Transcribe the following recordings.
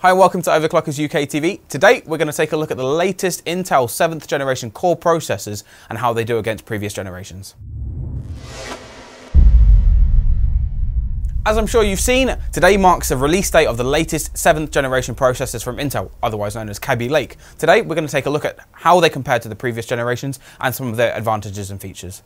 Hi and welcome to Overclockers UK TV. Today we're going to take a look at the latest Intel 7th generation core processors and how they do against previous generations. As I'm sure you've seen, today marks the release date of the latest 7th generation processors from Intel, otherwise known as Kaby Lake. Today we're going to take a look at how they compare to the previous generations and some of their advantages and features.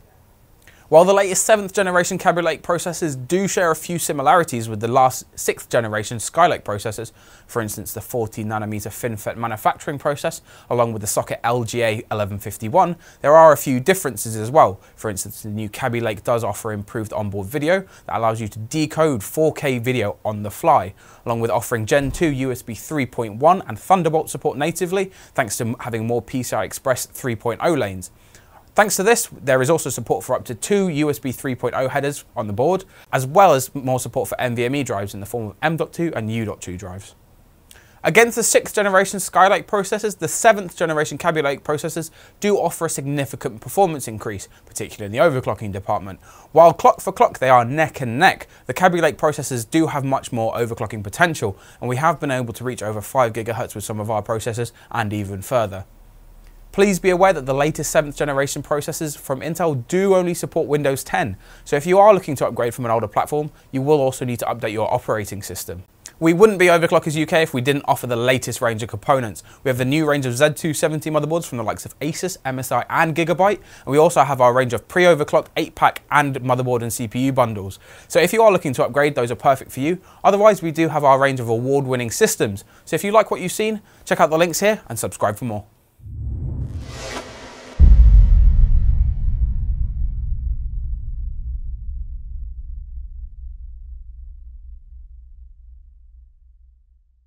While the latest 7th generation Lake processors do share a few similarities with the last 6th generation Skylake processors, for instance the 40nm FinFET manufacturing process, along with the socket LGA 1151, there are a few differences as well. For instance, the new Kaby Lake does offer improved onboard video that allows you to decode 4K video on the fly, along with offering Gen 2 USB 3.1 and Thunderbolt support natively, thanks to having more PCI Express 3.0 lanes. Thanks to this, there is also support for up to two USB 3.0 headers on the board, as well as more support for NVMe drives in the form of M.2 and U.2 drives. Against the 6th generation Skylake processors, the 7th generation Kaby Lake processors do offer a significant performance increase, particularly in the overclocking department. While clock for clock they are neck and neck, the Kaby Lake processors do have much more overclocking potential, and we have been able to reach over 5 GHz with some of our processors and even further. Please be aware that the latest 7th generation processors from Intel do only support Windows 10, so if you are looking to upgrade from an older platform, you will also need to update your operating system. We wouldn't be Overclockers UK if we didn't offer the latest range of components. We have the new range of Z270 motherboards from the likes of Asus, MSI and Gigabyte, and we also have our range of pre-overclocked 8-pack and motherboard and CPU bundles. So if you are looking to upgrade, those are perfect for you. Otherwise, we do have our range of award-winning systems. So if you like what you've seen, check out the links here and subscribe for more.